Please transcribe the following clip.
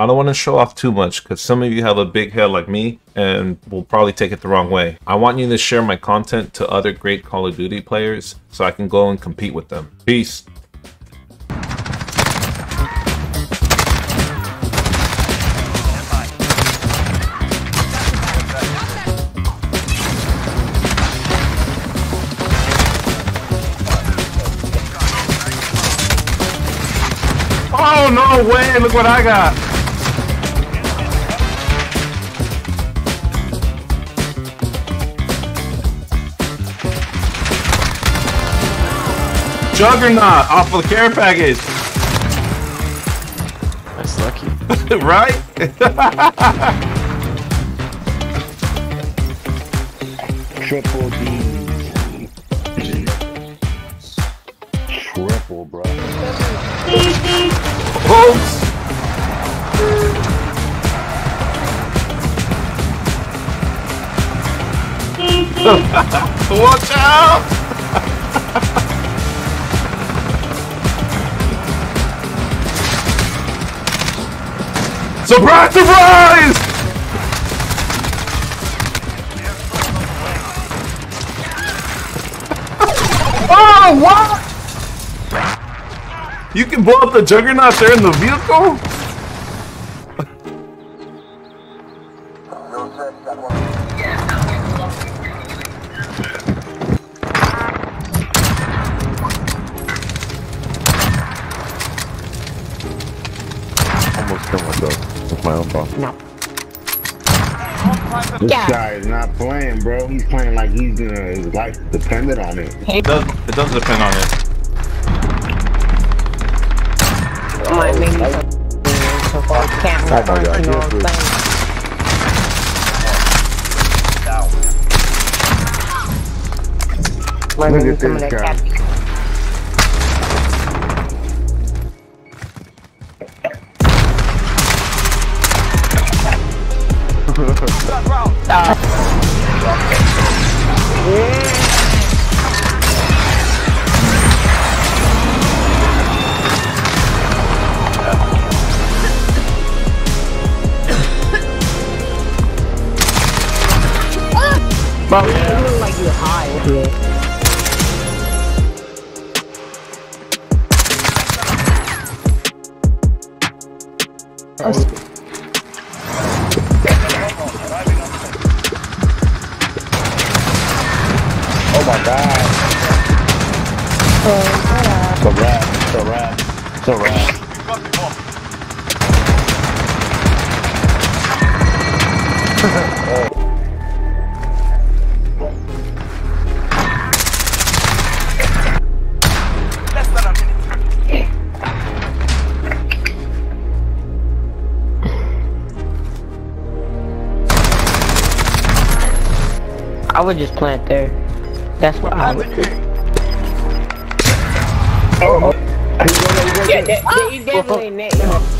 I don't want to show off too much because some of you have a big head like me and will probably take it the wrong way. I want you to share my content to other great Call of Duty players so I can go and compete with them. Peace. Oh, no way! Look what I got! Juggernaut off of the care package! That's lucky. right? Triple D. Triple, bro. Oops! Watch out! Surprise, surprise! oh, what? You can blow up the juggernaut there in the vehicle? Almost killed myself with my own bomb. No. This Yeah. guy is not playing, bro. He's playing like he's gonna his life depended on it. It does, it does depend on it. Might make me so so far can't Oh my God, you know what I'm saying? Look at this guy. Look like you're high. Yeah. Oh Oh my god. It's a wrap. It's a wrap. It's a wrap. I would just plant there. That's what I would do. Oh, Yeah, that, that, he definitely net.